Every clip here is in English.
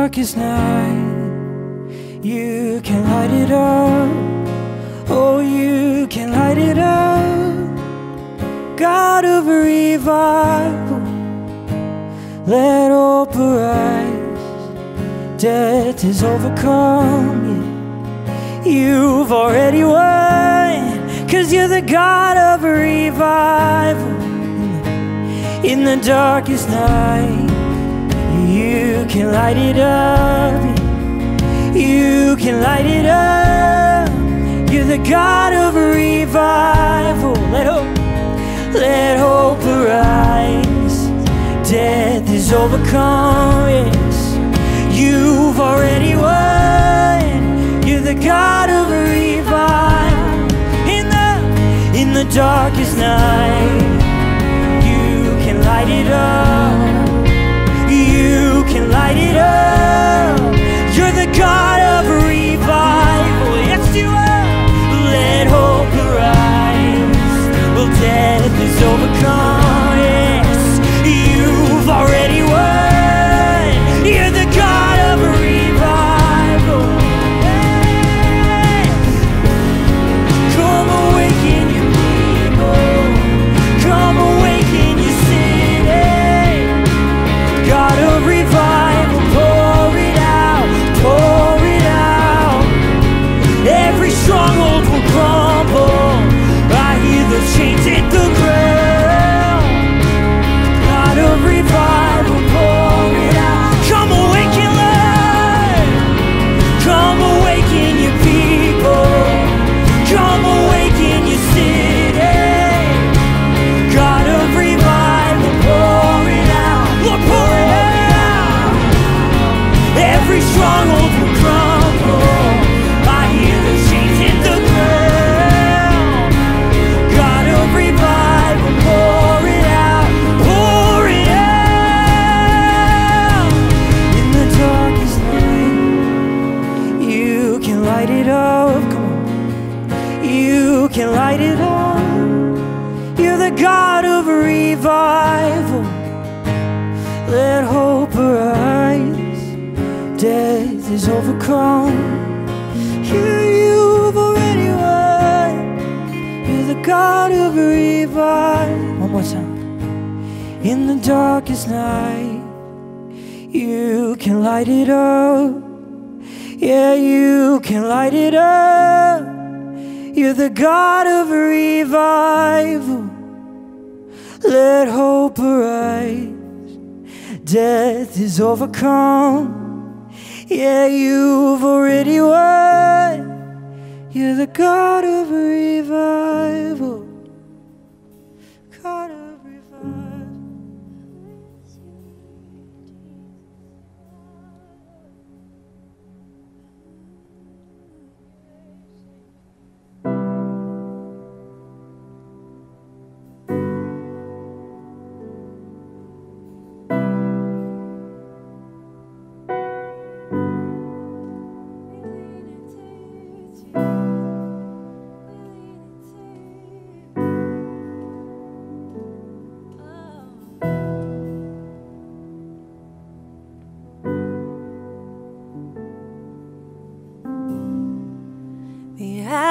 darkest night, overcome. Yes, you've already won. You're the God of revival. In the in the darkest night, you can light it up. You can light it up. it darkest night, you can light it up. Yeah, you can light it up. You're the God of revival. Let hope arise. Death is overcome. Yeah, you've already won. You're the God of revival.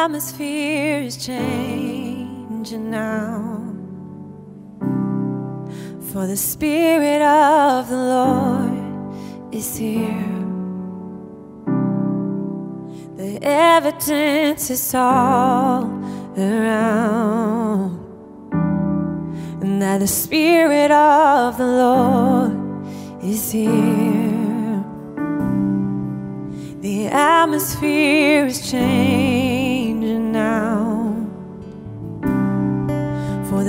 Atmosphere is changing now. For the Spirit of the Lord is here. The evidence is all around. And that the Spirit of the Lord is here. The atmosphere is changing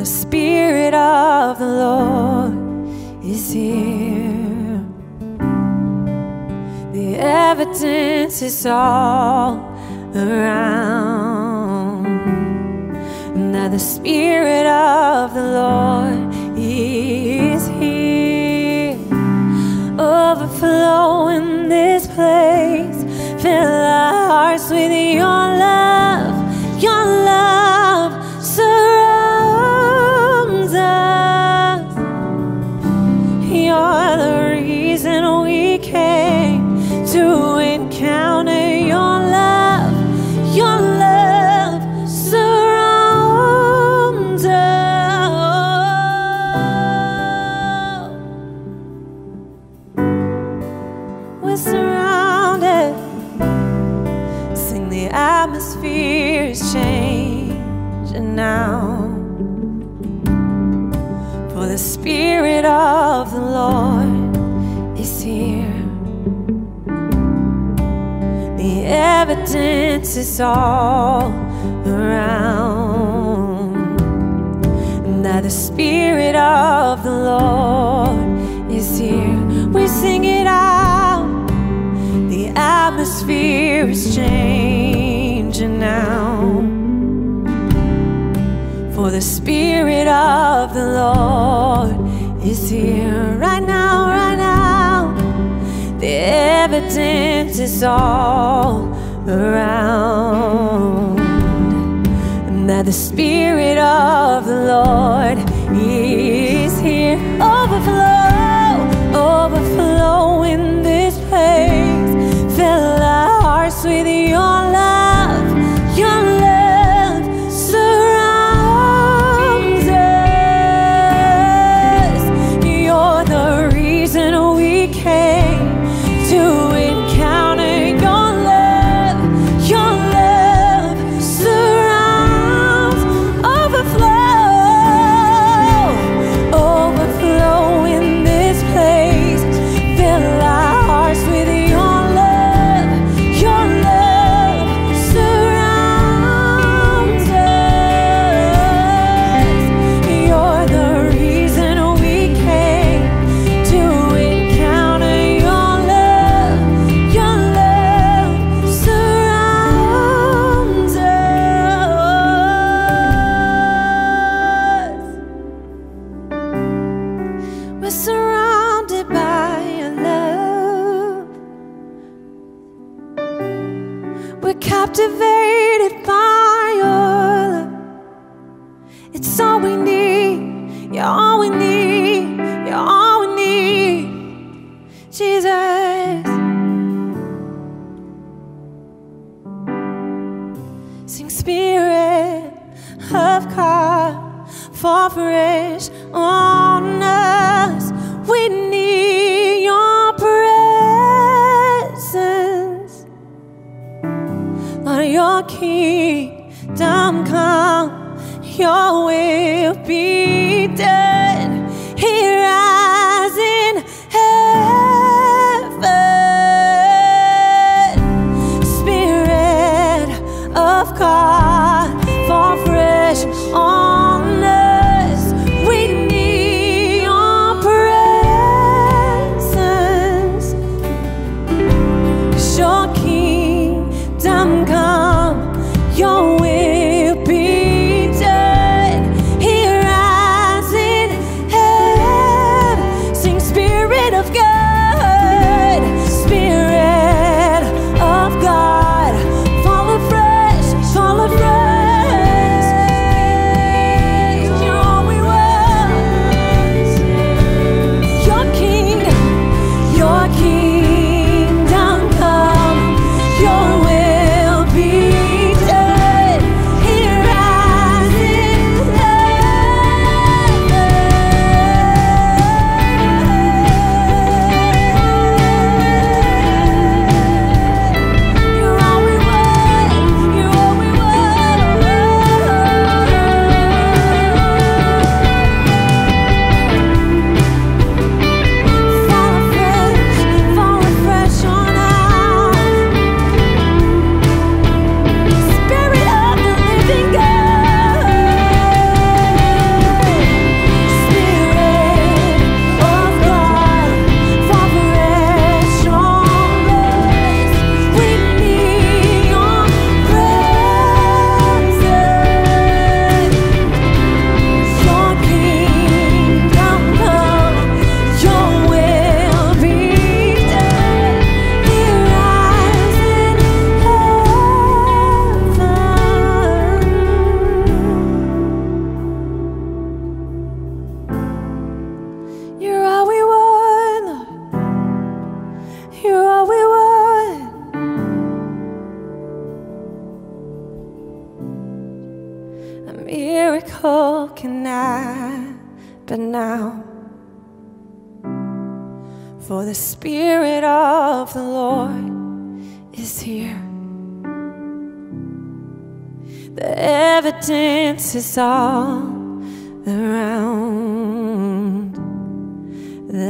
the Spirit of the Lord is here. The evidence is all around. And that the Spirit of the Lord is here overflow in this place. Fill our hearts with your love. Your love evidence is all around. That the Spirit of the Lord is here. We sing it out. The atmosphere is changing now. For the Spirit of the Lord is here right now, right now. The evidence is all around. And that the Spirit of the Lord is here. Overflow, overflow in this place. Fill our hearts with your love. Your love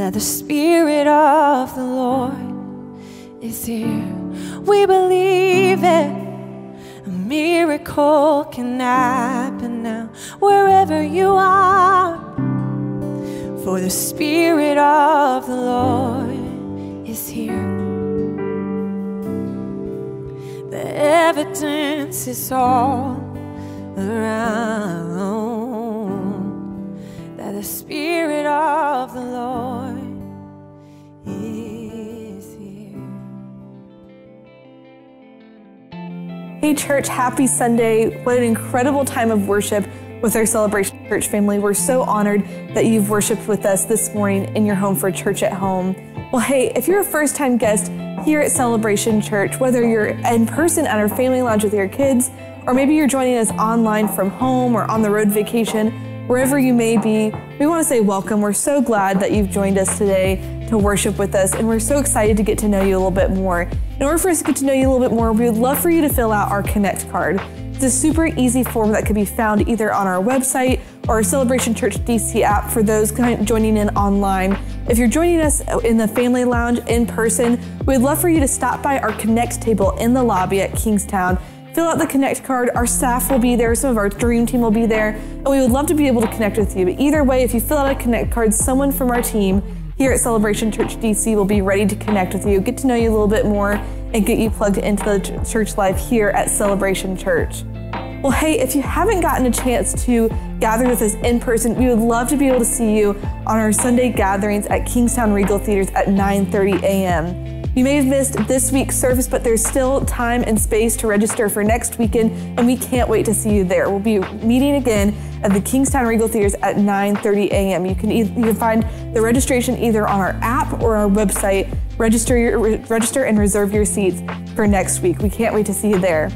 that the Spirit of the Lord is here. We believe it. A miracle can happen now, wherever you are. For the Spirit of the Lord is here. The evidence is all around that the Spirit of the Lord Church, happy Sunday. What an incredible time of worship with our Celebration Church family. We're so honored that you've worshiped with us this morning in your home for church at home. Well, hey, if you're a first time guest here at Celebration Church, whether you're in person at our family lounge with your kids, or maybe you're joining us online from home or on the road vacation, wherever you may be, we want to say welcome. We're so glad that you've joined us today to worship with us, and we're so excited to get to know you a little bit more. In order for us to get to know you a little bit more, we would love for you to fill out our Connect card. It's a super easy form that can be found either on our website or our Celebration Church DC app for those joining in online. If you're joining us in the family lounge in person, we'd love for you to stop by our Connect table in the lobby at Kingstown. Fill out the Connect card. Our staff will be there. Some of our dream team will be there. And we would love to be able to connect with you. But either way, if you fill out a Connect card, someone from our team here at Celebration Church DC will be ready to connect with you, get to know you a little bit more, and get you plugged into the church life here at Celebration Church. Well, hey, if you haven't gotten a chance to gather with us in person, we would love to be able to see you on our Sunday gatherings at Kingstown Regal Theaters at 9:30 a.m. You may have missed this week's service, but there's still time and space to register for next weekend, and we can't wait to see you there. We'll be meeting again at the Kingstown Regal Theaters at 9:30 a.m. You can e- you can find the registration either on our app or our website. Register your, register and reserve your seats for next week. We can't wait to see you there.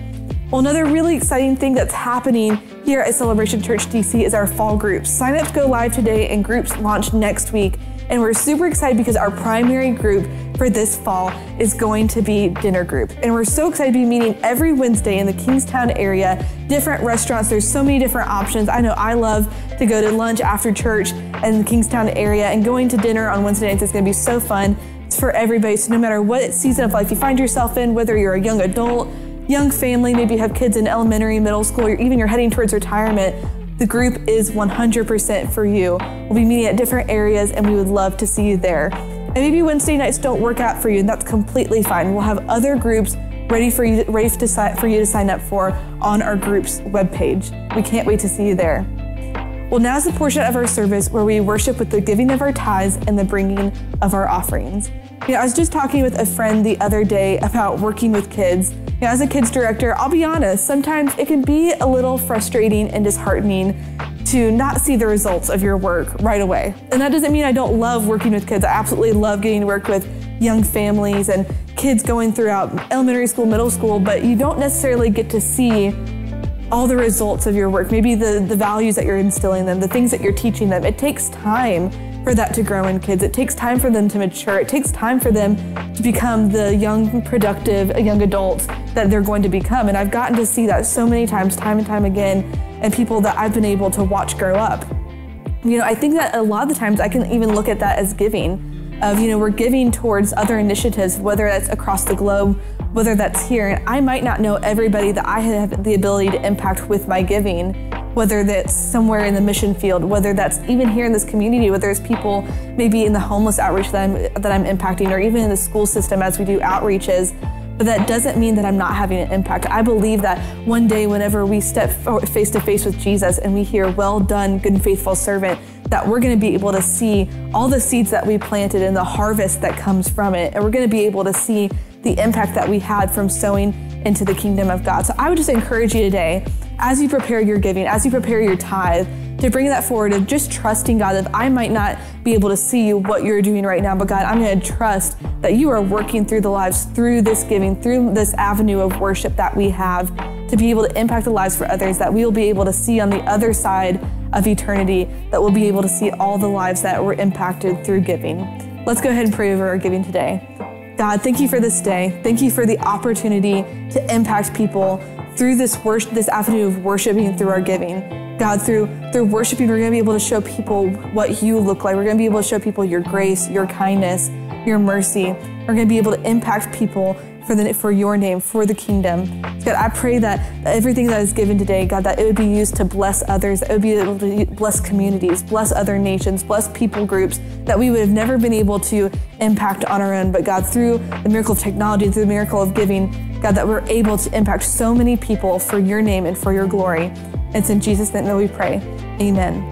Well, another really exciting thing that's happening here at Celebration Church DC is our fall groups. Sign up to go live today, and groups launch next week. And we're super excited because our primary group for this fall is going to be dinner group. And we're so excited to be meeting every Wednesday in the Kingstown area, different restaurants. There's so many different options. I know I love to go to lunch after church in the Kingstown area, and going to dinner on Wednesday nights is going to be so fun. It's for everybody. So no matter what season of life you find yourself in, whether you're a young adult, young family, maybe you have kids in elementary, middle school, or even you're heading towards retirement, the group is 100% for you. We'll be meeting at different areas and we would love to see you there. And maybe Wednesday nights don't work out for you, and that's completely fine. We'll have other groups ready for you, ready to, for you to sign up for on our group's webpage. We can't wait to see you there. Well, now is the portion of our service where we worship with the giving of our tithes and the bringing of our offerings. You know, I was just talking with a friend the other day about working with kids know, as a kids director, I'll be honest, sometimes it can be a little frustrating and disheartening to not see the results of your work right away. And that doesn't mean I don't love working with kids. I absolutely love getting to work with young families and kids going throughout elementary school, middle school, but you don't necessarily get to see all the results of your work, maybe the, the values that you're instilling them, the things that you're teaching them. It takes time for that to grow in kids. It takes time for them to mature. It takes time for them to become the young, productive young adults that they're going to become. And I've gotten to see that so many times, time and time again, and people that I've been able to watch grow up. You know, I think that a lot of the times I can even look at that as giving. Of, you know, we're giving towards other initiatives, whether that's across the globe, whether that's here. And I might not know everybody that I have the ability to impact with my giving, whether that's somewhere in the mission field, whether that's even here in this community, whether it's people maybe in the homeless outreach that I'm, that I'm impacting, or even in the school system as we do outreaches. But that doesn't mean that I'm not having an impact. I believe that one day, whenever we step face to face with Jesus and we hear, Well done, good and faithful servant, that we're going to be able to see all the seeds that we planted and the harvest that comes from it. And we're going to be able to see the impact that we had from sowing into the kingdom of God. So I would just encourage you today as you prepare your giving, as you prepare your tithe, to bring that forward of just trusting God that I might not be able to see what you're doing right now, but God, I'm going to trust that you are working through the lives, through this giving, through this avenue of worship that we have to be able to impact the lives for others, that we will be able to see on the other side of eternity, that we'll be able to see all the lives that were impacted through giving. Let's go ahead and pray over our giving today. God, thank you for this day. Thank you for the opportunity to impact people through this worship, this avenue of worshiping through our giving. God, through through worshiping, we're going to be able to show people what you look like. We're going to be able to show people your grace, your kindness, your mercy. We're going to be able to impact people for the for your name, for the kingdom. God, I pray that everything that is given today, God, that it would be used to bless others, that it would be able to bless communities, bless other nations, bless people groups that we would have never been able to impact on our own. But God, through the miracle of technology, through the miracle of giving, God, that we're able to impact so many people for your name and for your glory. It's in Jesus' name that we pray. Amen.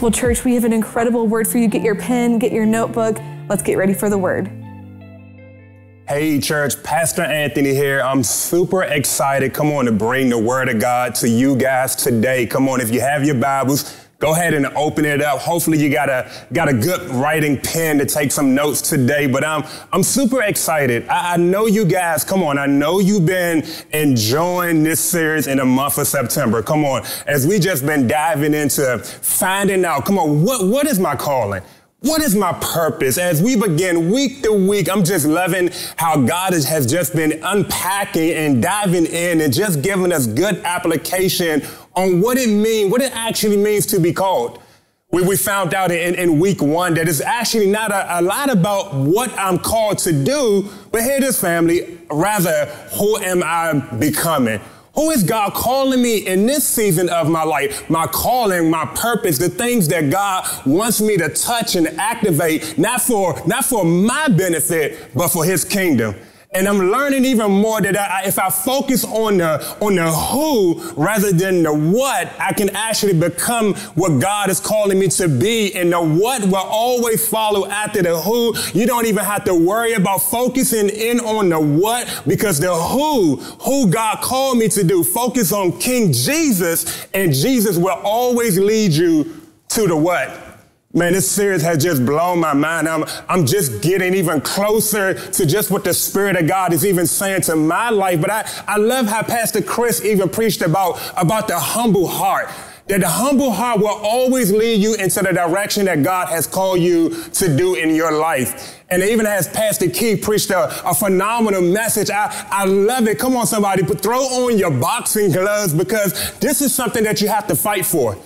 Well, church, we have an incredible word for you. Get your pen, get your notebook. Let's get ready for the word. Hey, church, Pastor Anthony here. I'm super excited. Come on to bring the word of God to you guys today. Come on, if you have your Bibles, Go ahead and open it up. Hopefully you got a, got a good writing pen to take some notes today, but I'm, I'm super excited. I, I know you guys, come on, I know you've been enjoying this series in the month of September. Come on, as we just been diving into finding out, come on, what, what is my calling? What is my purpose? As we begin week to week, I'm just loving how God has just been unpacking and diving in and just giving us good application on what it means, what it actually means to be called. We, we found out in, in week one that it's actually not a, a lot about what I'm called to do, but here it is, family, rather, who am I becoming? Who is God calling me in this season of my life? My calling, my purpose, the things that God wants me to touch and activate, not for, not for my benefit, but for his kingdom. And I'm learning even more that I, if I focus on the, on the who rather than the what, I can actually become what God is calling me to be. And the what will always follow after the who. You don't even have to worry about focusing in on the what because the who, who God called me to do, focus on King Jesus and Jesus will always lead you to the what. Man, this series has just blown my mind. I'm, I'm just getting even closer to just what the Spirit of God is even saying to my life. But I, I love how Pastor Chris even preached about, about the humble heart. That the humble heart will always lead you into the direction that God has called you to do in your life. And even as Pastor Keith preached a, a phenomenal message, I, I love it. Come on, somebody, throw on your boxing gloves because this is something that you have to fight for.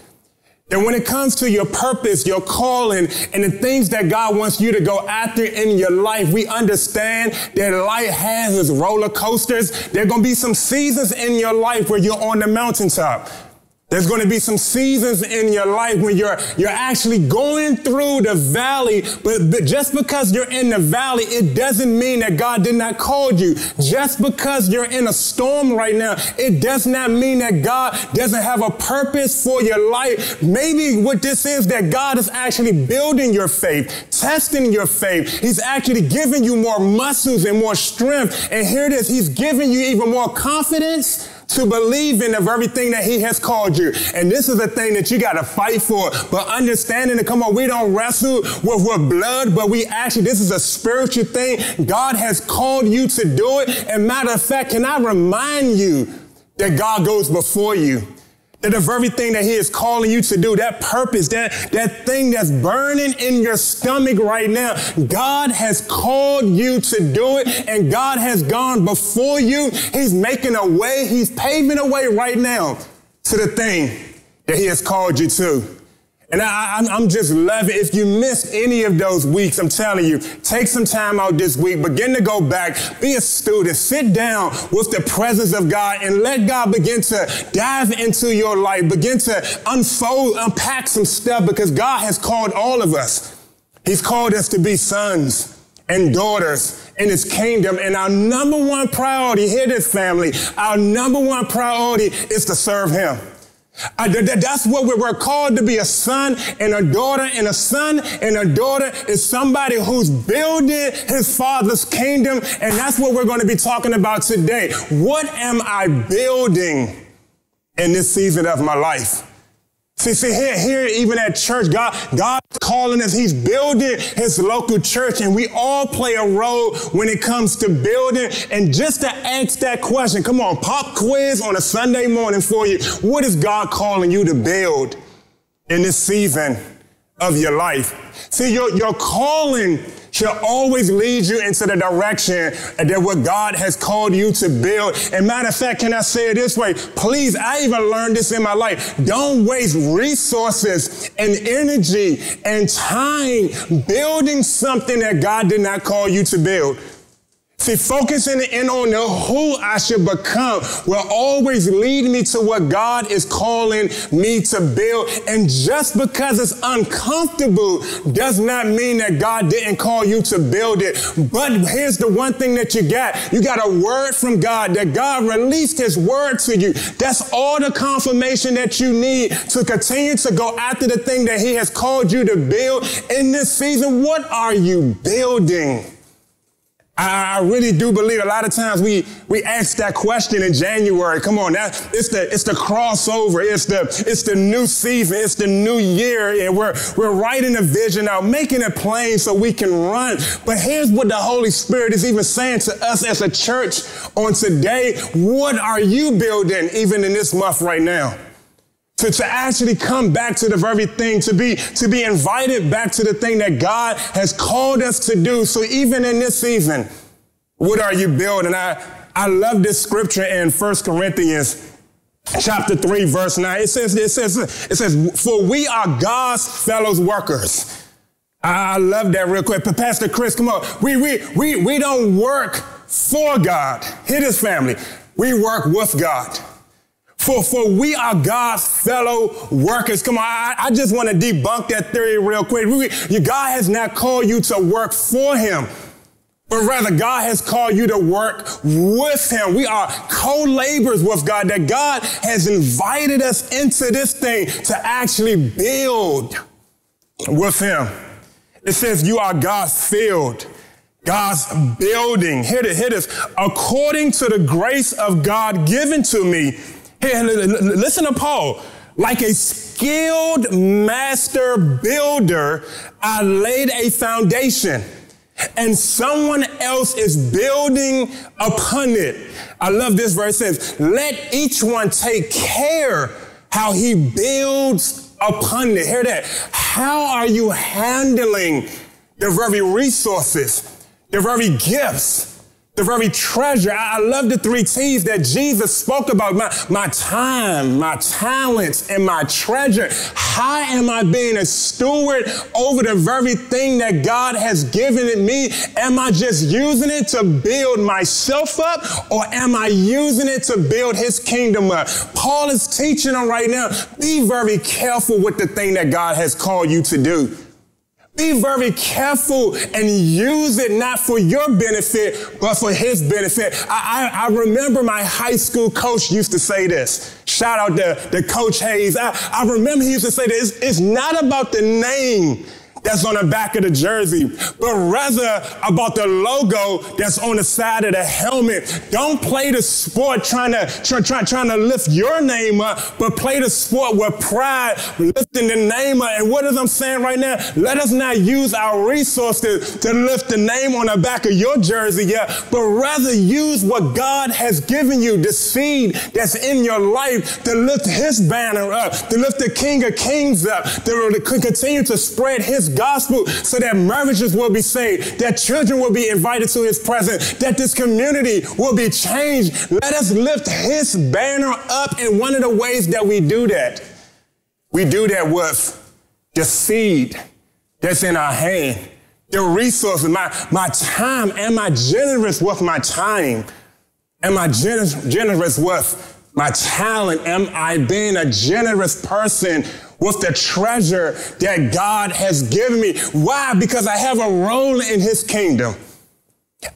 And when it comes to your purpose, your calling, and the things that God wants you to go after in your life, we understand that life has its roller coasters. There are going to be some seasons in your life where you're on the mountaintop. There's going to be some seasons in your life when you're, you're actually going through the valley, but, but just because you're in the valley, it doesn't mean that God did not call you. Just because you're in a storm right now, it does not mean that God doesn't have a purpose for your life. Maybe what this is that God is actually building your faith, testing your faith. He's actually giving you more muscles and more strength. And here it is. He's giving you even more confidence to believe in of everything that he has called you. And this is a thing that you got to fight for. But understanding that, come on, we don't wrestle with, with blood, but we actually, this is a spiritual thing. God has called you to do it. And matter of fact, can I remind you that God goes before you? That of everything that he is calling you to do, that purpose, that, that thing that's burning in your stomach right now, God has called you to do it and God has gone before you. He's making a way. He's paving a way right now to the thing that he has called you to. And I, am just loving. If you missed any of those weeks, I'm telling you, take some time out this week. Begin to go back. Be a student. Sit down with the presence of God and let God begin to dive into your life. Begin to unfold, unpack some stuff because God has called all of us. He's called us to be sons and daughters in his kingdom. And our number one priority, here this family, our number one priority is to serve him. Uh, that's what we're called to be a son and a daughter. And a son and a daughter is somebody who's building his father's kingdom. And that's what we're going to be talking about today. What am I building in this season of my life? See, see, here, here, even at church, God, God's calling us. He's building his local church, and we all play a role when it comes to building. And just to ask that question, come on, pop quiz on a Sunday morning for you. What is God calling you to build in this season of your life? See, your, your calling should always lead you into the direction that what God has called you to build. And matter of fact, can I say it this way? Please, I even learned this in my life. Don't waste resources and energy and time building something that God did not call you to build. See, focusing in on the who I should become will always lead me to what God is calling me to build. And just because it's uncomfortable does not mean that God didn't call you to build it. But here's the one thing that you got. You got a word from God that God released his word to you. That's all the confirmation that you need to continue to go after the thing that he has called you to build in this season. What are you building? I really do believe a lot of times we, we ask that question in January. Come on, that, it's the, it's the crossover. It's the, it's the new season. It's the new year. And we're, we're writing a vision out, making it plain so we can run. But here's what the Holy Spirit is even saying to us as a church on today. What are you building even in this month right now? To, to actually come back to the very thing, to be, to be invited back to the thing that God has called us to do. So even in this season, what are you building? I, I love this scripture in First Corinthians chapter 3, verse 9. It says, it says, it says, for we are God's fellows workers. I love that real quick. But Pastor Chris, come on. We, we, we, we don't work for God. Hit his family. We work with God. For, for we are God's fellow workers. Come on, I, I just want to debunk that theory real quick. We, God has not called you to work for him, but rather God has called you to work with Him. We are co-laborers with God, that God has invited us into this thing to actually build with Him. It says you are God's field, God's building. Here hit us, according to the grace of God given to me. Here, listen to Paul. Like a skilled master builder, I laid a foundation and someone else is building upon it. I love this verse says, let each one take care how he builds upon it. Hear that. How are you handling the very resources, the very gifts, the very treasure. I, love the three T's that Jesus spoke about my, my time, my talents, and my treasure. How am I being a steward over the very thing that God has given me? Am I just using it to build myself up, or am I using it to build his kingdom up? Paul is teaching them right now be very careful with the thing that God has called you to do. Be very careful and use it not for your benefit, but for his benefit. I, I, I, remember my high school coach used to say this. Shout out to, to Coach Hayes. I, I remember he used to say this. It's, it's not about the name that's on the back of the jersey, but rather about the logo that's on the side of the helmet. Don't play the sport trying to try, try, trying to lift your name up, but play the sport with pride, lifting the name up. And what is I'm saying right now? Let us not use our resources to lift the name on the back of your jersey, yeah, but rather use what God has given you, the seed that's in your life, to lift His banner up, to lift the King of Kings up, to continue to spread His gospel so that marriages will be saved, that children will be invited to his presence, that this community will be changed. Let us lift his banner up And one of the ways that we do that. We do that with the seed that's in our hand, the resources, my, my time. Am I generous with my time? Am I generous, generous with my talent? Am I being a generous person with the treasure that God has given me. Why? Because I have a role in his kingdom.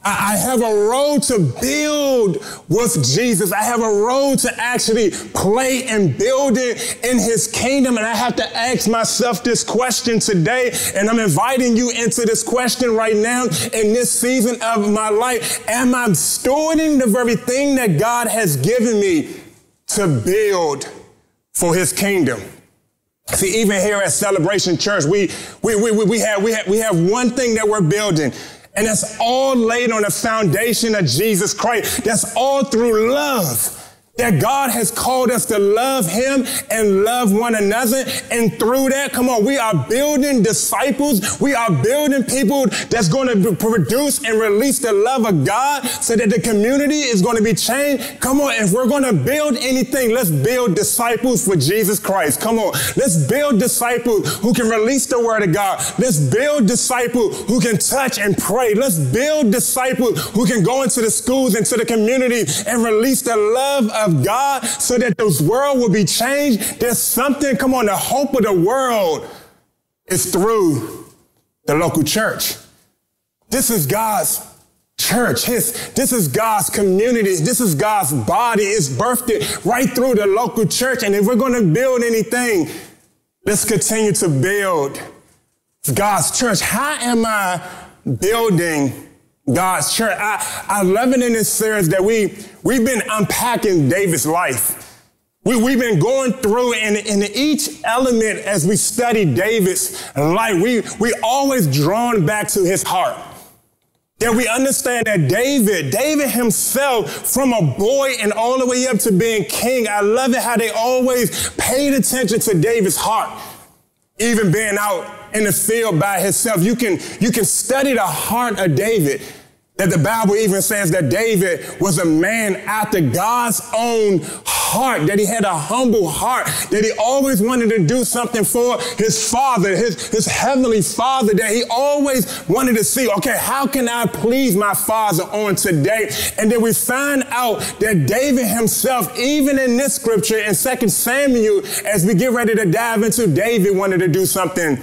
I have a role to build with Jesus. I have a role to actually play and build it in his kingdom. And I have to ask myself this question today. And I'm inviting you into this question right now in this season of my life. Am I stewarding the very thing that God has given me to build for his kingdom? See, even here at Celebration Church, we, we, we, we, have, we, have, we have one thing that we're building, and that's all laid on the foundation of Jesus Christ. That's all through love that God has called us to love him and love one another. And through that, come on, we are building disciples. We are building people that's going to produce and release the love of God so that the community is going to be changed. Come on, if we're going to build anything, let's build disciples for Jesus Christ. Come on, let's build disciples who can release the word of God. Let's build disciples who can touch and pray. Let's build disciples who can go into the schools, into the community and release the love of of God so that this world will be changed. There's something, come on, the hope of the world is through the local church. This is God's church. His, this is God's community. This is God's body. It's birthed it right through the local church. And if we're going to build anything, let's continue to build God's church. How am I building God's church. I, I love it in this series that we, we've been unpacking David's life. We, we've been going through and in each element as we study David's life, we, we always drawn back to his heart. That we understand that David, David himself, from a boy and all the way up to being king, I love it how they always paid attention to David's heart. Even being out in the field by himself, you can, you can study the heart of David that the Bible even says that David was a man after God's own heart, that he had a humble heart, that he always wanted to do something for his father, his, his heavenly father, that he always wanted to see, okay, how can I please my father on today? And then we find out that David himself, even in this scripture in 2 Samuel, as we get ready to dive into, David wanted to do something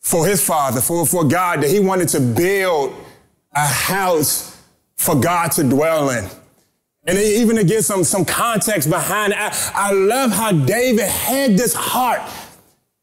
for his father, for, for God, that he wanted to build a house for God to dwell in. And even to give some, some context behind it, I, I love how David had this heart.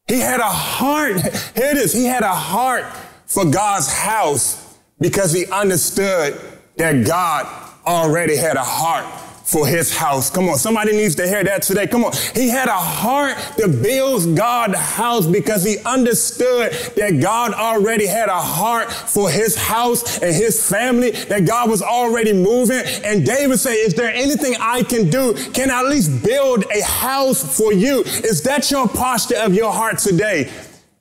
He had a heart, here it is, he had a heart for God's house because he understood that God already had a heart for his house. Come on, somebody needs to hear that today. Come on. He had a heart to build God's house because he understood that God already had a heart for his house and his family, that God was already moving. And David said, Is there anything I can do? Can I at least build a house for you? Is that your posture of your heart today?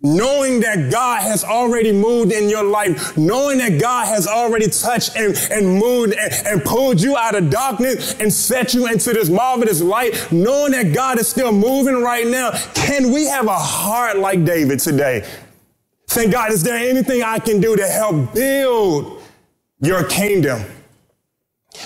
Knowing that God has already moved in your life, knowing that God has already touched and, and moved and, and pulled you out of darkness and set you into this marvelous light, knowing that God is still moving right now, can we have a heart like David today? Saying, God, is there anything I can do to help build your kingdom?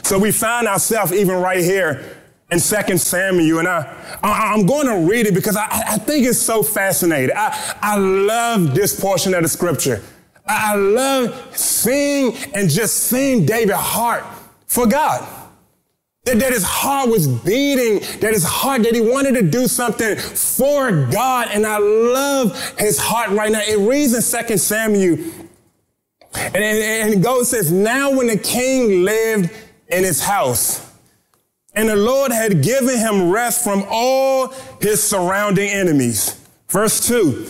So we find ourselves even right here in Second Samuel, and I, I, am going to read it because I, I think it's so fascinating. I, I love this portion of the scripture. I, love seeing and just seeing David's heart for God. That, that his heart was beating, that his heart, that he wanted to do something for God. And I love his heart right now. It reads in Second Samuel, and, and, and it goes, says, Now when the king lived in his house, and the Lord had given him rest from all his surrounding enemies. Verse 2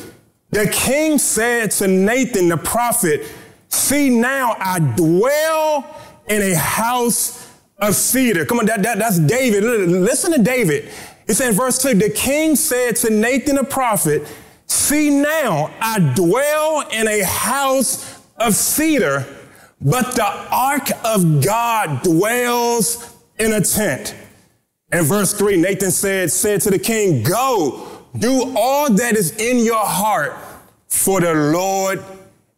The king said to Nathan the prophet, See now I dwell in a house of cedar. Come on, that, that, that's David. Listen to David. He said in verse 2 The king said to Nathan the prophet, See now I dwell in a house of cedar, but the ark of God dwells in a tent. And verse 3, Nathan said, said to the king, Go, do all that is in your heart, for the Lord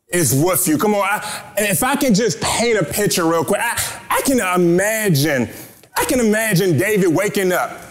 is with you. Come on, I, if I can just paint a picture real quick, I, I can imagine, I can imagine David waking up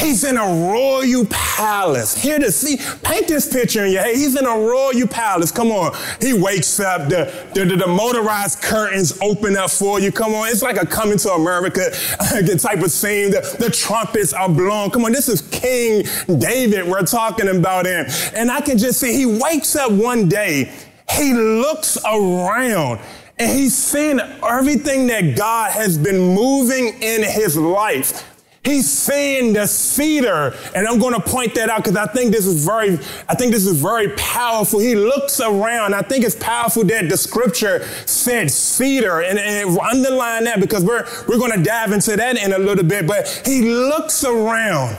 He's in a royal palace. Here to see, paint this picture in your head. He's in a royal palace. Come on. He wakes up, the, the, the, the motorized curtains open up for you. Come on. It's like a coming to America type of scene. The, the trumpets are blown. Come on. This is King David we're talking about him. And I can just see he wakes up one day. He looks around and he's seeing everything that God has been moving in his life. He's saying the cedar, and I'm going to point that out because I think this is very, I think this is very powerful. He looks around. I think it's powerful that the scripture said cedar, and, and underline that because we're we're going to dive into that in a little bit. But he looks around.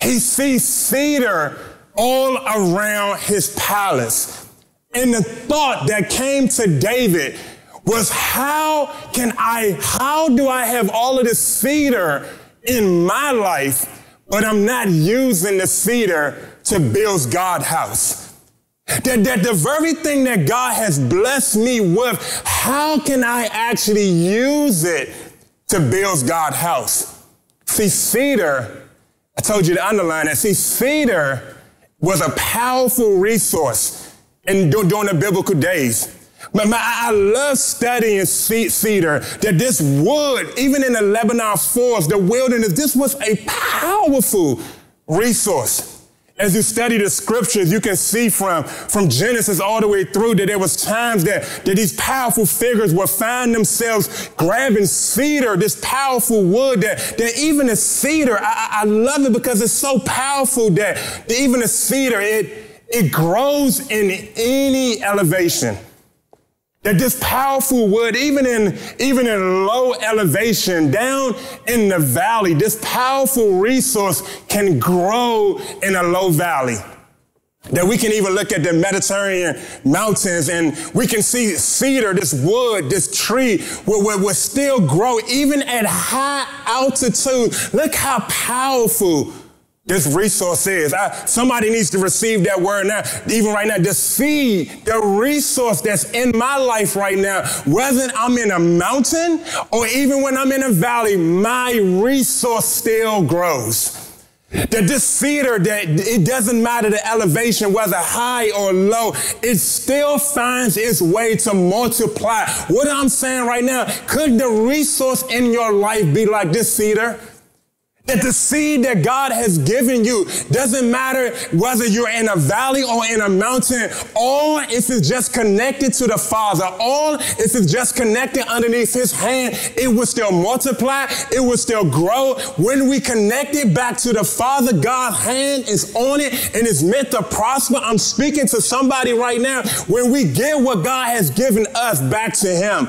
He sees cedar all around his palace, and the thought that came to David was, "How can I? How do I have all of this cedar?" In my life, but I'm not using the cedar to build God's house. That, that the very thing that God has blessed me with, how can I actually use it to build God's house? See, cedar, I told you to underline that. See, cedar was a powerful resource in, during the biblical days. I love studying cedar, that this wood, even in the Lebanon forest, the wilderness, this was a powerful resource. As you study the scriptures, you can see from, from Genesis all the way through that there was times that, that these powerful figures would find themselves grabbing cedar, this powerful wood that, that even the cedar, I, I love it because it's so powerful that, that even the cedar, it, it grows in any elevation that this powerful wood, even in, even in low elevation, down in the valley, this powerful resource can grow in a low valley. That we can even look at the Mediterranean mountains and we can see cedar, this wood, this tree will, will, will still grow even at high altitude. Look how powerful this resource is. I, somebody needs to receive that word now, even right now. The seed, the resource that's in my life right now, whether I'm in a mountain or even when I'm in a valley, my resource still grows. That this cedar, that it doesn't matter the elevation, whether high or low, it still finds its way to multiply. What I'm saying right now, could the resource in your life be like this cedar? That the seed that God has given you doesn't matter whether you're in a valley or in a mountain. All if it's just connected to the Father, all if it's just connected underneath His hand, it will still multiply. It will still grow. When we connect it back to the Father, God's hand is on it and it's meant to prosper. I'm speaking to somebody right now. When we give what God has given us back to Him,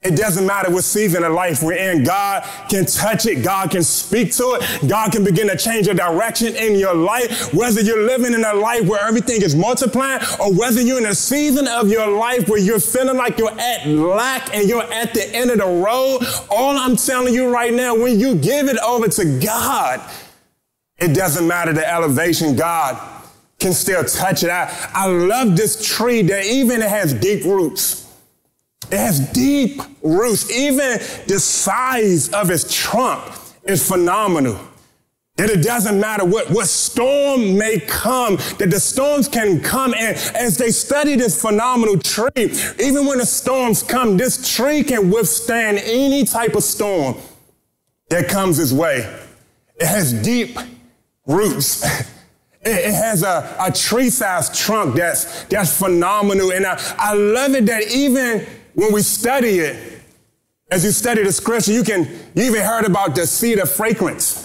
it doesn't matter what season of life we're in. God can touch it. God can speak to it. God can begin to change your direction in your life. Whether you're living in a life where everything is multiplying or whether you're in a season of your life where you're feeling like you're at lack and you're at the end of the road. All I'm telling you right now, when you give it over to God, it doesn't matter the elevation. God can still touch it. I, I love this tree that even it has deep roots. It has deep roots. Even the size of its trunk is phenomenal. That it doesn't matter what, what storm may come, that the storms can come. And as they study this phenomenal tree, even when the storms come, this tree can withstand any type of storm that comes its way. It has deep roots. It, has a, a tree-sized trunk that's, that's phenomenal. And I, I love it that even when we study it, as you study the scripture, you can, you even heard about the cedar fragrance.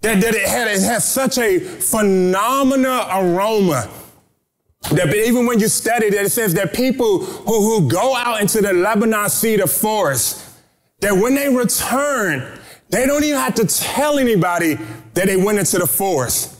That, that it, had, it has such a phenomenal aroma. That even when you study that, it says that people who, who go out into the Lebanon cedar forest, that when they return, they don't even have to tell anybody that they went into the forest.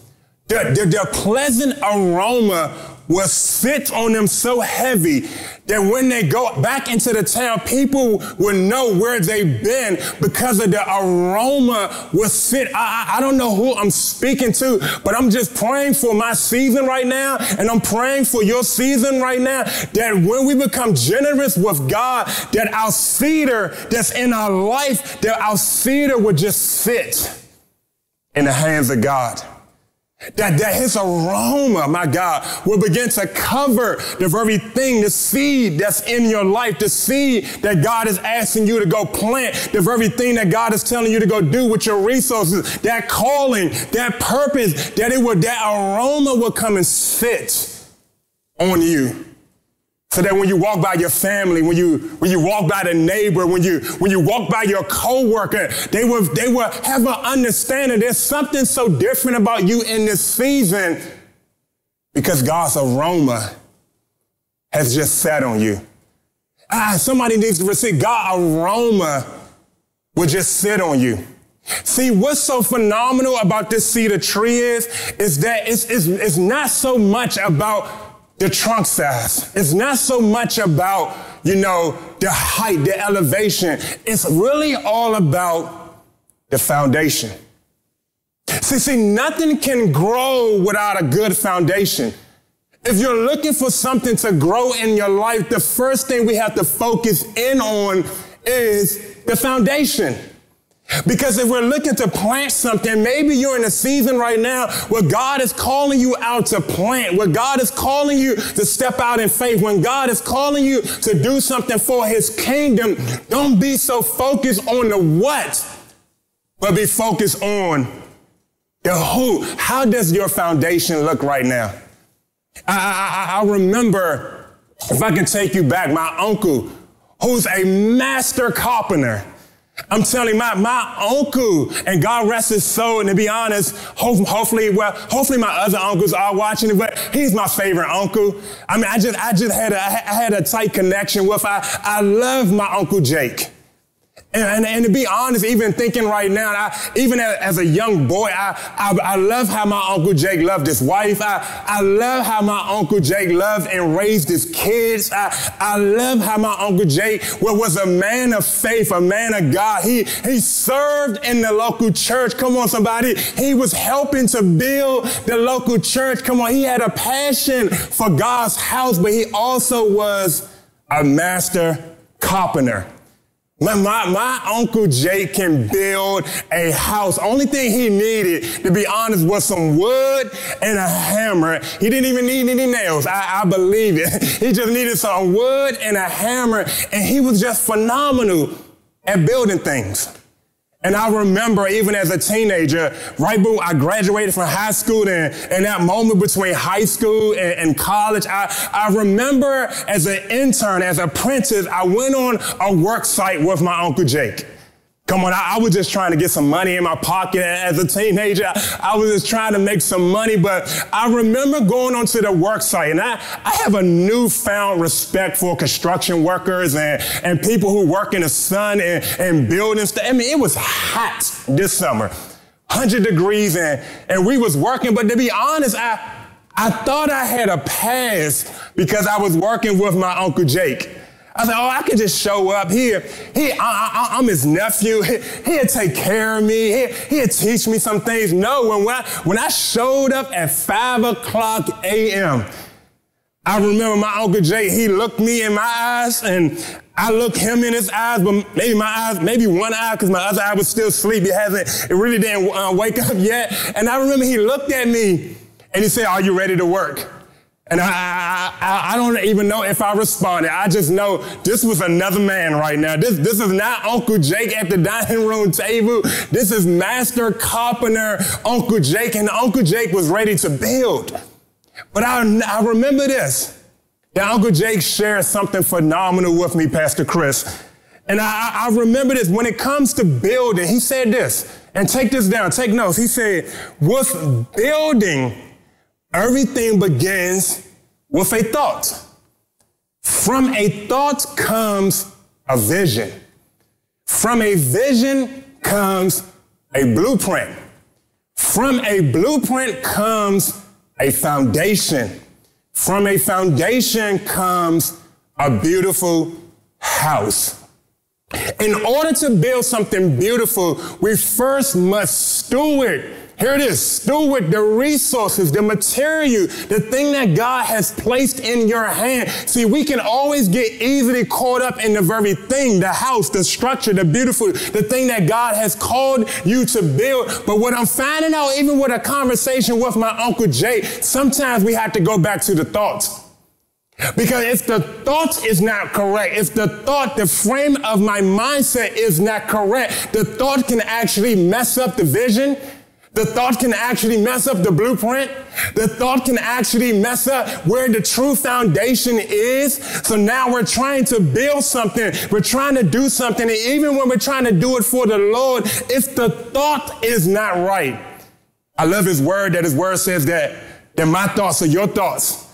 The, the, the pleasant aroma will sit on them so heavy that when they go back into the town, people will know where they've been because of the aroma will sit. I, I, don't know who I'm speaking to, but I'm just praying for my season right now. And I'm praying for your season right now that when we become generous with God, that our cedar that's in our life, that our cedar would just sit in the hands of God. That, that his aroma, my God, will begin to cover the very thing, the seed that's in your life, the seed that God is asking you to go plant, the very thing that God is telling you to go do with your resources, that calling, that purpose, that it will, that aroma will come and sit on you. So that when you walk by your family, when you when you walk by the neighbor, when you when you walk by your coworker, they will they will have an understanding. There's something so different about you in this season because God's aroma has just sat on you. Ah, somebody needs to receive God aroma will just sit on you. See, what's so phenomenal about this cedar tree is, is that it's, it's, it's not so much about the trunk size. It's not so much about, you know, the height, the elevation. It's really all about the foundation. See, see, nothing can grow without a good foundation. If you're looking for something to grow in your life, the first thing we have to focus in on is the foundation. Because if we're looking to plant something, maybe you're in a season right now where God is calling you out to plant, where God is calling you to step out in faith, when God is calling you to do something for his kingdom. Don't be so focused on the what, but be focused on the who. How does your foundation look right now? I, I, I remember, if I can take you back, my uncle, who's a master carpenter. I'm telling my, my uncle, and God rest his soul, and to be honest, hope, hopefully, well, hopefully my other uncles are watching it, but he's my favorite uncle. I mean, I just, I just had a, I had a tight connection with, I, I love my Uncle Jake. And, and, and, to be honest, even thinking right now, I, even as, as, a young boy, I, I, I, love how my Uncle Jake loved his wife. I, I love how my Uncle Jake loved and raised his kids. I, I love how my Uncle Jake was a man of faith, a man of God. He, he served in the local church. Come on, somebody. He was helping to build the local church. Come on. He had a passion for God's house, but he also was a master carpenter. My, my, my Uncle Jake can build a house. Only thing he needed, to be honest, was some wood and a hammer. He didn't even need any nails. I, I believe it. He just needed some wood and a hammer, and he was just phenomenal at building things. And I remember even as a teenager, right when I graduated from high school and, and that moment between high school and, and, college, I, I remember as an intern, as an apprentice, I went on a work site with my Uncle Jake. Come on, I, I, was just trying to get some money in my pocket as a teenager. I, I, was just trying to make some money, but I remember going onto the work site and I, I have a newfound respect for construction workers and, and people who work in the sun and, and buildings. I mean, it was hot this summer, 100 degrees and, and we was working, but to be honest, I, I thought I had a pass because I was working with my Uncle Jake. I said, oh, I could just show up here. He, I, am his nephew. He, he'll take care of me. He, he'll teach me some things. No, when, when, I, when I showed up at 5 o'clock a.m., I remember my Uncle Jay, he looked me in my eyes and I looked him in his eyes, but maybe my eyes, maybe one eye, because my other eye was still asleep. It hasn't, it really didn't uh, wake up yet. And I remember he looked at me and he said, are you ready to work? And I, I, I, don't even know if I responded. I just know this was another man right now. This, this is not Uncle Jake at the dining room table. This is Master Carpenter Uncle Jake, and Uncle Jake was ready to build. But I, I remember this. That Uncle Jake shared something phenomenal with me, Pastor Chris. And I, I remember this. When it comes to building, he said this, and take this down, take notes. He said, with building, Everything begins with a thought. From a thought comes a vision. From a vision comes a blueprint. From a blueprint comes a foundation. From a foundation comes a beautiful house. In order to build something beautiful, we first must steward here it is. Steward the resources, the material, the thing that God has placed in your hand. See, we can always get easily caught up in the very thing, the house, the structure, the beautiful, the thing that God has called you to build. But what I'm finding out, even with a conversation with my Uncle Jay, sometimes we have to go back to the thoughts. Because if the thought is not correct, if the thought, the frame of my mindset is not correct, the thought can actually mess up the vision the thought can actually mess up the blueprint. The thought can actually mess up where the true foundation is. So now we're trying to build something. We're trying to do something. And even when we're trying to do it for the Lord, if the thought is not right, I love his word that his word says that, that my thoughts are your thoughts.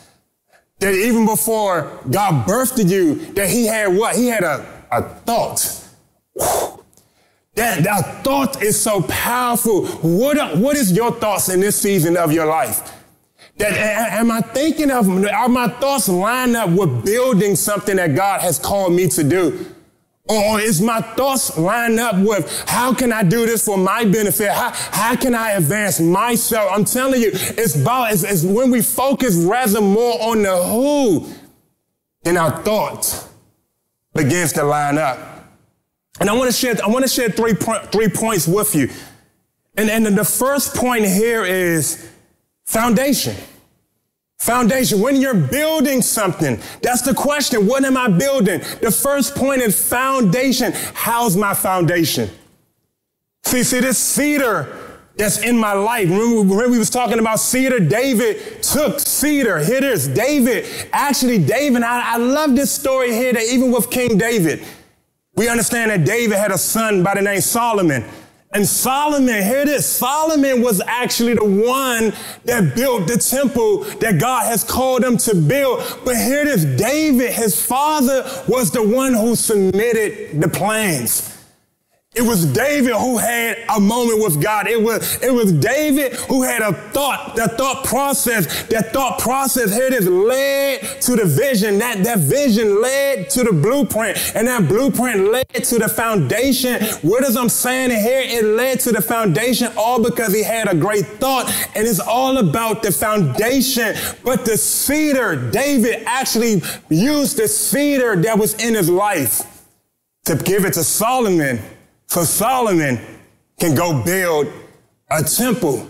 That even before God birthed you, that he had what? He had a, a thought. Whew. That, that thought is so powerful. What, what is your thoughts in this season of your life? That am I thinking of, are my thoughts line up with building something that God has called me to do? Or is my thoughts line up with how can I do this for my benefit? How, how can I advance myself? I'm telling you, it's about, it's, it's when we focus rather more on the who, then our thoughts begins to line up. And I want to share, I want to share three, three points with you. And, and the first point here is foundation. Foundation. When you're building something, that's the question. What am I building? The first point is foundation. How's my foundation? See, see, this cedar that's in my life. Remember, we was talking about cedar? David took cedar. Here it is. David, actually, David, I, I love this story here that even with King David, we understand that David had a son by the name Solomon. And Solomon, here it is. Solomon was actually the one that built the temple that God has called him to build. But here it is. David, his father, was the one who submitted the plans. It was David who had a moment with God. It was, it was David who had a thought, that thought process, that thought process, here it is, led to the vision. That, that vision led to the blueprint, and that blueprint led to the foundation. What is I'm saying here? It led to the foundation all because he had a great thought, and it's all about the foundation. But the cedar, David actually used the cedar that was in his life to give it to Solomon so Solomon can go build a temple.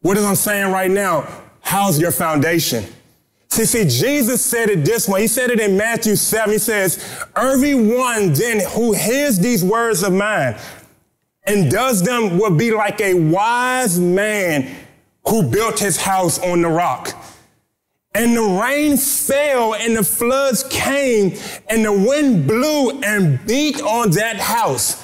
What is I'm saying right now? How's your foundation? See, see, Jesus said it this way. He said it in Matthew 7. He says, Everyone then who hears these words of mine and does them will be like a wise man who built his house on the rock. And the rain fell and the floods came and the wind blew and beat on that house.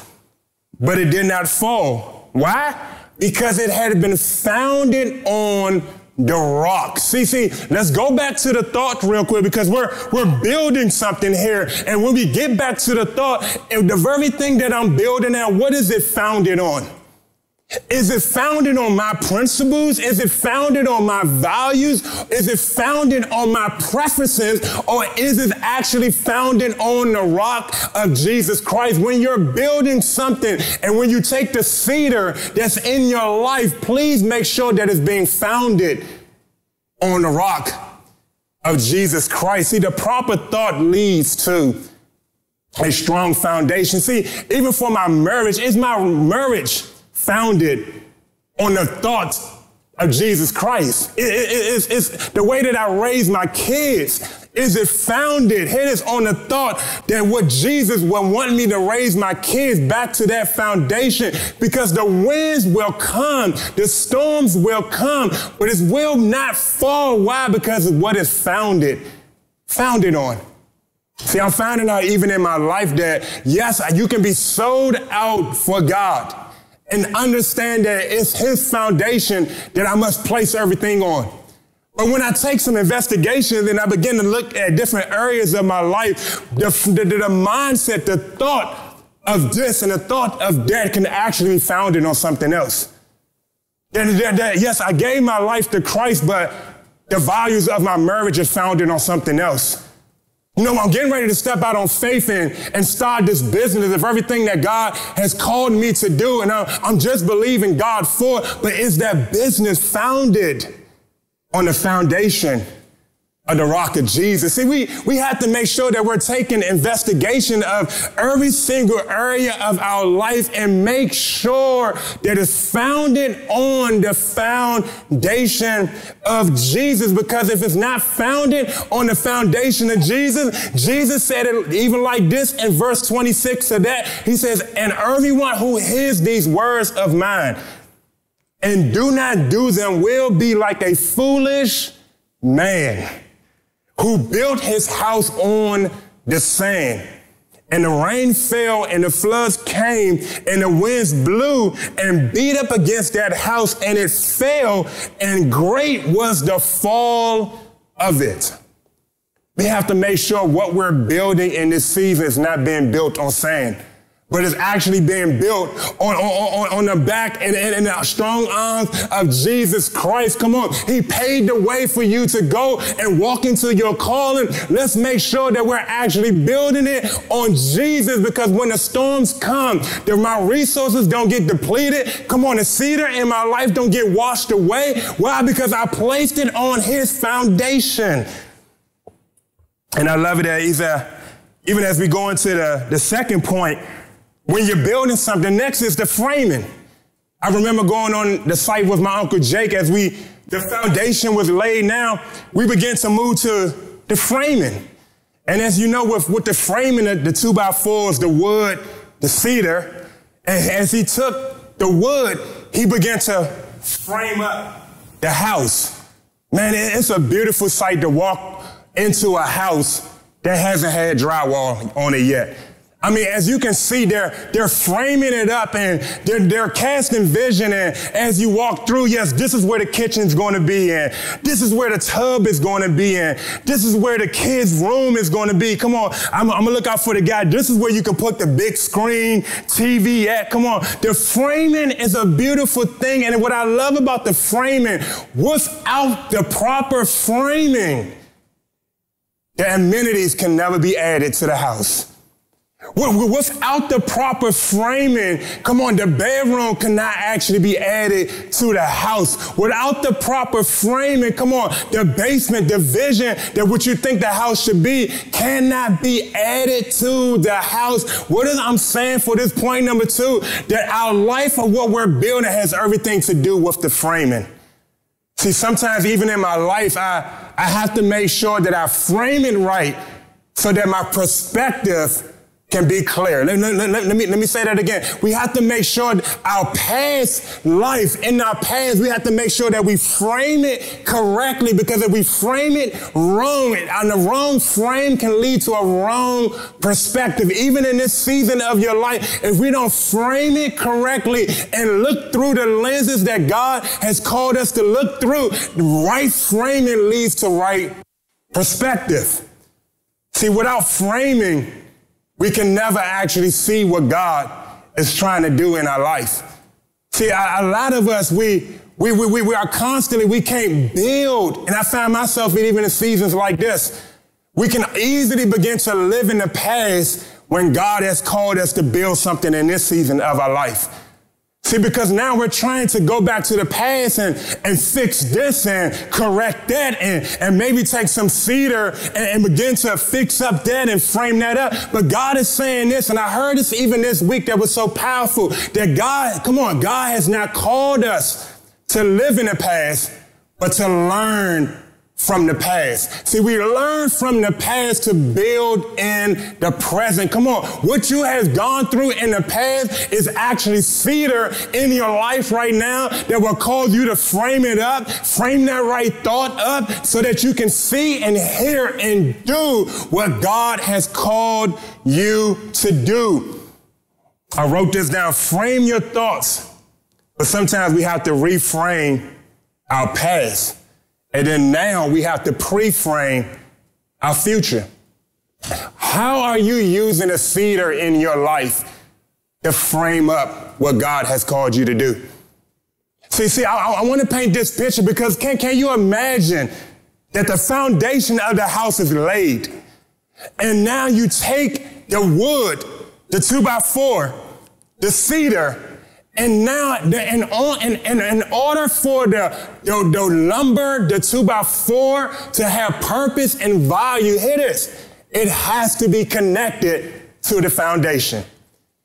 But it did not fall. Why? Because it had been founded on the rock. See, see, let's go back to the thought real quick because we're, we're building something here. And when we get back to the thought, the very thing that I'm building now, what is it founded on? Is it founded on my principles? Is it founded on my values? Is it founded on my preferences? Or is it actually founded on the rock of Jesus Christ? When you're building something and when you take the cedar that's in your life, please make sure that it's being founded on the rock of Jesus Christ. See, the proper thought leads to a strong foundation. See, even for my marriage, is my marriage founded on the thoughts of Jesus Christ. It, it, it's, it's the way that I raise my kids. Is it founded? It is on the thought that what Jesus would want me to raise my kids back to that foundation because the winds will come, the storms will come, but it will not fall. Why? Because of what is founded, founded on. See, I'm finding out even in my life that yes, you can be sold out for God and understand that it's his foundation that I must place everything on. But when I take some investigation and I begin to look at different areas of my life, the, the, the mindset, the thought of this and the thought of that can actually be founded on something else. That, that, that, yes, I gave my life to Christ, but the values of my marriage are founded on something else. You know, I'm getting ready to step out on faith and, and start this business of everything that God has called me to do. And I'm just believing God for it. But is that business founded on the foundation of the rock of Jesus. See, we, we have to make sure that we're taking investigation of every single area of our life and make sure that it's founded on the foundation of Jesus. Because if it's not founded on the foundation of Jesus, Jesus said it even like this in verse 26 of that. He says, and everyone who hears these words of mine and do not do them will be like a foolish man who built his house on the sand. And the rain fell and the floods came and the winds blew and beat up against that house and it fell and great was the fall of it. We have to make sure what we're building in this season is not being built on sand but it's actually being built on, on, on, the back and, and, and, the strong arms of Jesus Christ. Come on. He paid the way for you to go and walk into your calling. Let's make sure that we're actually building it on Jesus because when the storms come, that my resources don't get depleted. Come on, the cedar in my life don't get washed away. Why? Because I placed it on his foundation. And I love it that he's a, even as we go into the, the second point, when you're building something, next is the framing. I remember going on the site with my Uncle Jake as we, the foundation was laid now, we began to move to the framing. And as you know, with, with the framing, the, the two by fours, the wood, the cedar, and as he took the wood, he began to frame up the house. Man, it's a beautiful sight to walk into a house that hasn't had drywall on it yet. I mean, as you can see, they're, they're framing it up and they're, they're casting vision. And as you walk through, yes, this is where the kitchen's going to be. And this is where the tub is going to be. And this is where the kids' room is going to be. Come on. I'm, I'm going to look out for the guy. This is where you can put the big screen TV at. Come on. The framing is a beautiful thing. And what I love about the framing, without the proper framing, the amenities can never be added to the house. Without the proper framing, come on, the bedroom cannot actually be added to the house. Without the proper framing, come on, the basement, the vision that what you think the house should be cannot be added to the house. What is I'm saying for this point number two? That our life of what we're building has everything to do with the framing. See, sometimes even in my life, I, I have to make sure that I frame it right so that my perspective can be clear. Let, let, let, let, me, let me say that again. We have to make sure our past life, in our past, we have to make sure that we frame it correctly because if we frame it wrong, and the wrong frame can lead to a wrong perspective. Even in this season of your life, if we don't frame it correctly and look through the lenses that God has called us to look through, right framing leads to right perspective. See, without framing, we can never actually see what God is trying to do in our life. See, a, a lot of us, we, we, we, we are constantly, we can't build. And I find myself even in seasons like this, we can easily begin to live in the past when God has called us to build something in this season of our life. See, because now we're trying to go back to the past and, and fix this and correct that and, and maybe take some cedar and, and begin to fix up that and frame that up. But God is saying this, and I heard this even this week that was so powerful that God, come on, God has not called us to live in the past, but to learn from the past. See, we learn from the past to build in the present. Come on. What you have gone through in the past is actually cedar in your life right now that will cause you to frame it up, frame that right thought up so that you can see and hear and do what God has called you to do. I wrote this down. Frame your thoughts. But sometimes we have to reframe our past. And then now we have to pre-frame our future. How are you using a cedar in your life to frame up what God has called you to do? See, see, I, I want to paint this picture because can, can you imagine that the foundation of the house is laid? And now you take the wood, the two by four, the cedar, and now, in, in, order for the, the, the lumber, the two by four, to have purpose and value, hit this. It has to be connected to the foundation.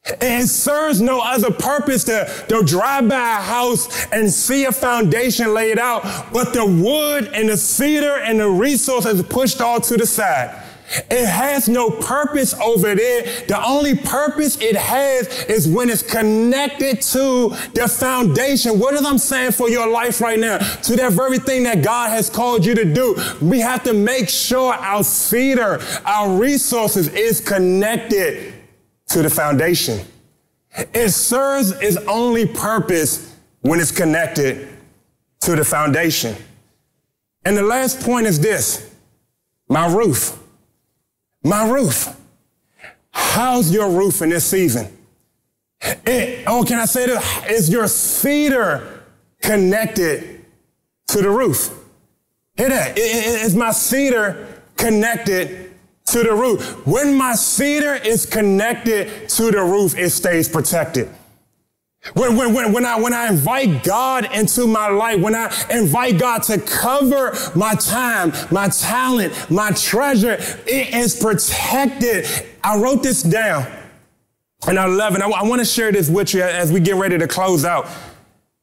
It serves no other purpose to, to drive by a house and see a foundation laid out, but the wood and the cedar and the resources pushed all to the side. It has no purpose over there. The only purpose it has is when it's connected to the foundation. What is I'm saying for your life right now? To that very thing that God has called you to do. We have to make sure our cedar, our resources is connected to the foundation. It serves its only purpose when it's connected to the foundation. And the last point is this, my roof. My roof. How's your roof in this season? It, oh, can I say this? Is your cedar connected to the roof? Hear that? Is my cedar connected to the roof? When my cedar is connected to the roof, it stays protected. When, when, when, when, I, when I invite God into my life, when I invite God to cover my time, my talent, my treasure, it is protected. I wrote this down and I love it. I, I want to share this with you as we get ready to close out.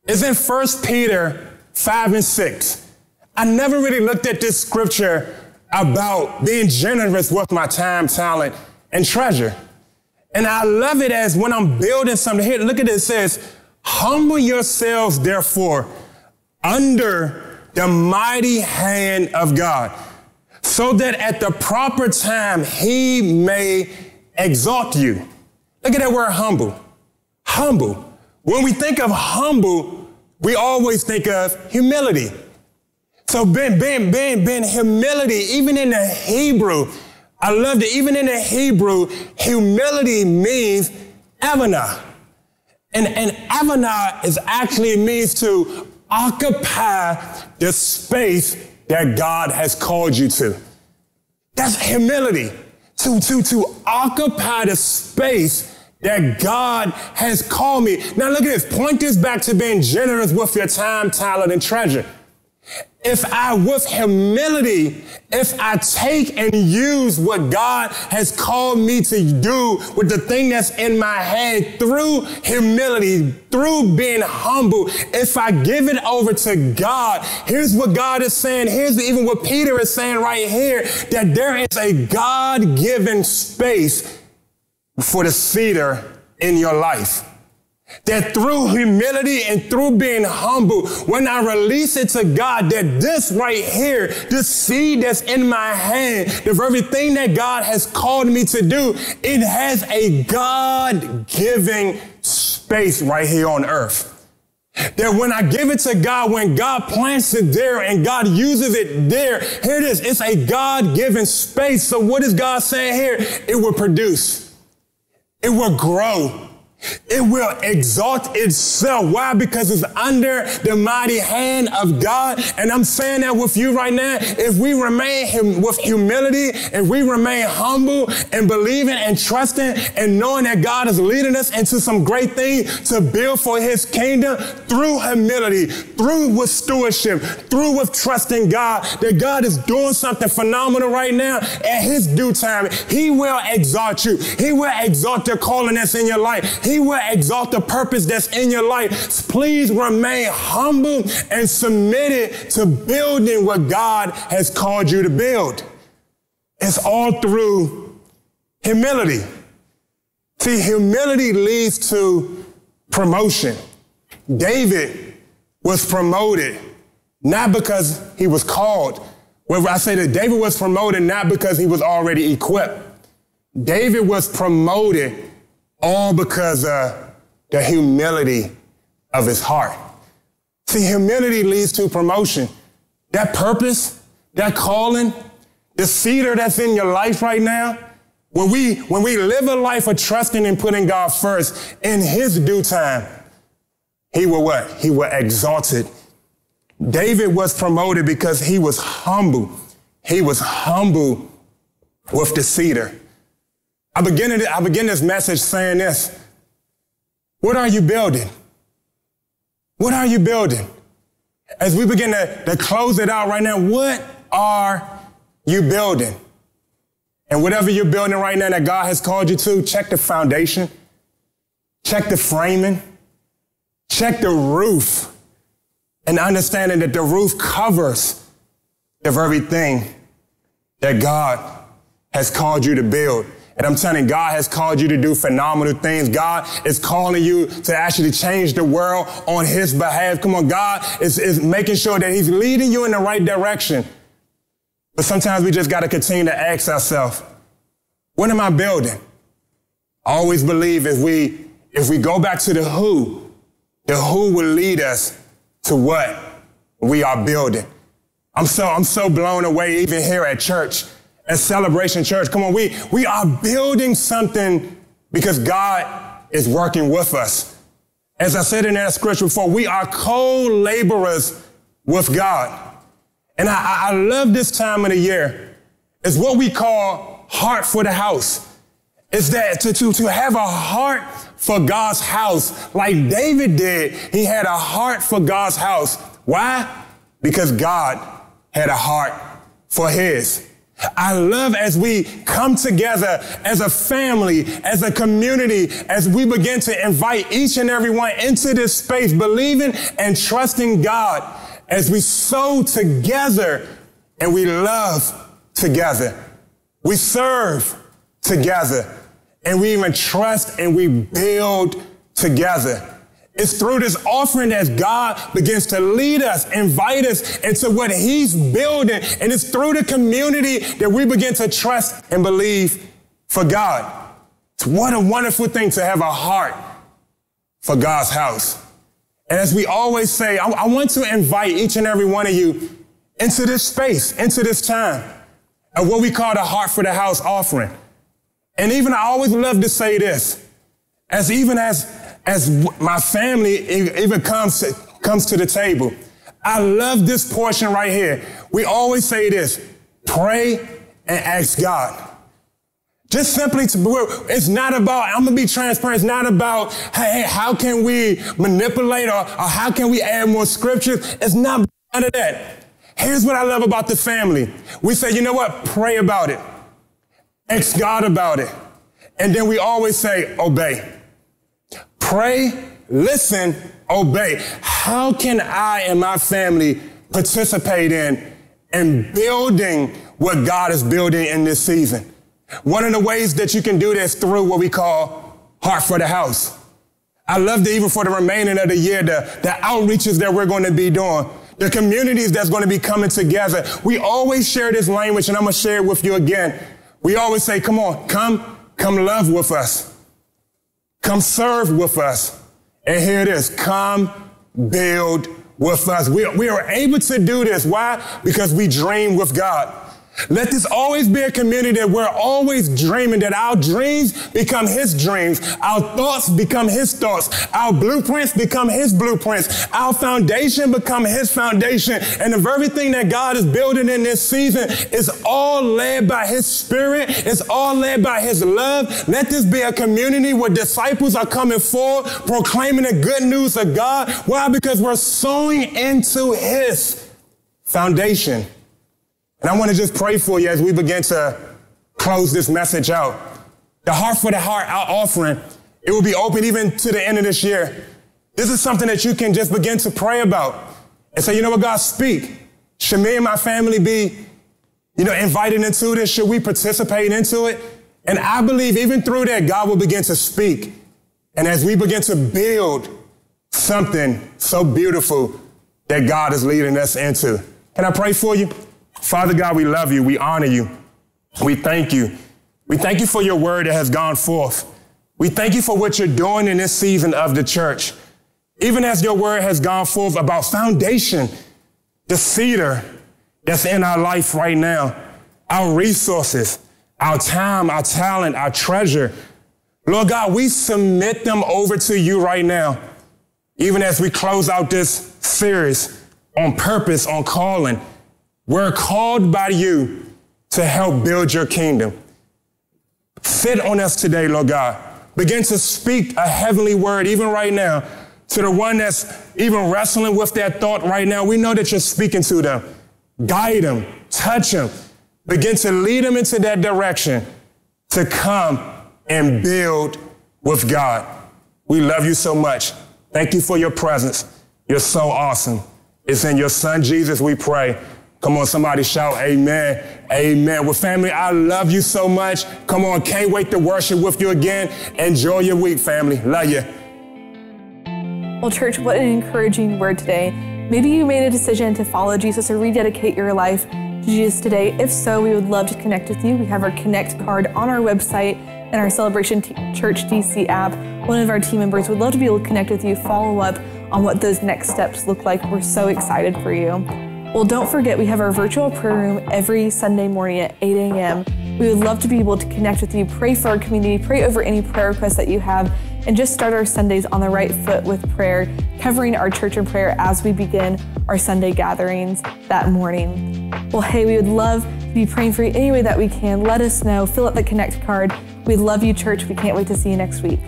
It's in 1 Peter 5 and 6. I never really looked at this scripture about being generous with my time, talent, and treasure. And I love it as when I'm building something. Here, look at it. It says, humble yourselves, therefore, under the mighty hand of God, so that at the proper time he may exalt you. Look at that word humble. Humble. When we think of humble, we always think of humility. So being, being, being, being humility, even in the Hebrew, I love that even in the Hebrew, humility means avana. And, and avana is actually means to occupy the space that God has called you to. That's humility. to, to, to occupy the space that God has called me. Now look at this. Point this back to being generous with your time, talent, and treasure. If I, with humility, if I take and use what God has called me to do with the thing that's in my hand through humility, through being humble, if I give it over to God, here's what God is saying. Here's even what Peter is saying right here, that there is a God-given space for the cedar in your life. That through humility and through being humble, when I release it to God, that this right here, this seed that's in my hand, the very thing that God has called me to do, it has a God giving space right here on earth. That when I give it to God, when God plants it there and God uses it there, here it is. It's a God given space. So what is God saying here? It will produce. It will grow. It will exalt itself. Why? Because it's under the mighty hand of God. And I'm saying that with you right now. If we remain hum- with humility, if we remain humble and believing and trusting and knowing that God is leading us into some great things to build for his kingdom through humility, through with stewardship, through with trusting God, that God is doing something phenomenal right now at his due time. He will exalt you. He will exalt the calling that's in your life. He will exalt the purpose that's in your life. Please remain humble and submitted to building what God has called you to build. It's all through humility. See, humility leads to promotion. David was promoted not because he was called. Well, I say that David was promoted not because he was already equipped. David was promoted all because of the humility of his heart. See, humility leads to promotion. That purpose, that calling, the cedar that's in your life right now, when we, when we live a life of trusting and putting God first in his due time, he will what? He will exalt it. David was promoted because he was humble. He was humble with the cedar. I begin, I begin this message saying this. What are you building? What are you building? As we begin to, to close it out right now, what are you building? And whatever you're building right now that God has called you to, check the foundation, check the framing, check the roof, and understanding that the roof covers the very thing that God has called you to build. And I'm telling you, God has called you to do phenomenal things. God is calling you to actually change the world on his behalf. Come on, God is, is making sure that he's leading you in the right direction. But sometimes we just got to continue to ask ourselves, what am I building? I always believe if we, if we go back to the who, the who will lead us to what we are building. I'm so, I'm so blown away even here at church at Celebration Church. Come on, we, we are building something because God is working with us. As I said in that scripture before, we are co-laborers with God. And I, I love this time of the year. It's what we call heart for the house. It's that to, to, to have a heart for God's house, like David did. He had a heart for God's house. Why? Because God had a heart for his. I love as we come together as a family, as a community, as we begin to invite each and every one into this space, believing and trusting God as we sow together and we love together. We serve together and we even trust and we build together. It's through this offering that God begins to lead us, invite us into what He's building. And it's through the community that we begin to trust and believe for God. It's what a wonderful thing to have a heart for God's house. And as we always say, I, I want to invite each and every one of you into this space, into this time of what we call the Heart for the House offering. And even I always love to say this, as even as as my family even comes, comes to the table. I love this portion right here. We always say this, pray and ask God. Just simply to, it's not about, I'm gonna be transparent, it's not about, hey, how can we manipulate or, or how can we add more scriptures? It's not none of that. Here's what I love about the family. We say, you know what? Pray about it. Ask God about it. And then we always say, obey. Pray, listen, obey. How can I and my family participate in and building what God is building in this season? One of the ways that you can do this through what we call Heart for the House. I love that even for the remaining of the year, the, the outreaches that we're going to be doing, the communities that's going to be coming together. We always share this language, and I'm going to share it with you again. We always say, come on, come, come love with us. Come serve with us. And here it is. Come build with us. We, we are able to do this. Why? Because we dream with God. Let this always be a community that we're always dreaming, that our dreams become His dreams, our thoughts become His thoughts, our blueprints become His blueprints, our foundation become His foundation. And of everything that God is building in this season is all led by His Spirit, it's all led by His love. Let this be a community where disciples are coming forward, proclaiming the good news of God. Why? Because we're sowing into His foundation. And I want to just pray for you as we begin to close this message out. The Heart for the Heart offering, it will be open even to the end of this year. This is something that you can just begin to pray about and say, you know what, God, speak. Should me and my family be, you know, invited into this? Should we participate into it? And I believe even through that, God will begin to speak. And as we begin to build something so beautiful that God is leading us into. Can I pray for you? Father God, we love you. We honor you. We thank you. We thank you for your word that has gone forth. We thank you for what you're doing in this season of the church. Even as your word has gone forth about foundation, the cedar that's in our life right now, our resources, our time, our talent, our treasure. Lord God, we submit them over to you right now, even as we close out this series on purpose, on calling. We're called by you to help build your kingdom. Fit on us today, Lord God. Begin to speak a heavenly word, even right now, to the one that's even wrestling with that thought right now. We know that you're speaking to them. Guide them, touch them, begin to lead them into that direction to come and build with God. We love you so much. Thank you for your presence. You're so awesome. It's in your son Jesus we pray. Come on, somebody shout amen. Amen. Well, family, I love you so much. Come on, can't wait to worship with you again. Enjoy your week, family. Love you. Well, church, what an encouraging word today. Maybe you made a decision to follow Jesus or rededicate your life to Jesus today. If so, we would love to connect with you. We have our Connect card on our website and our Celebration T- Church DC app. One of our team members would love to be able to connect with you, follow up on what those next steps look like. We're so excited for you. Well, don't forget, we have our virtual prayer room every Sunday morning at 8 a.m. We would love to be able to connect with you, pray for our community, pray over any prayer requests that you have, and just start our Sundays on the right foot with prayer, covering our church in prayer as we begin our Sunday gatherings that morning. Well, hey, we would love to be praying for you any way that we can. Let us know. Fill out the Connect card. We love you, church. We can't wait to see you next week.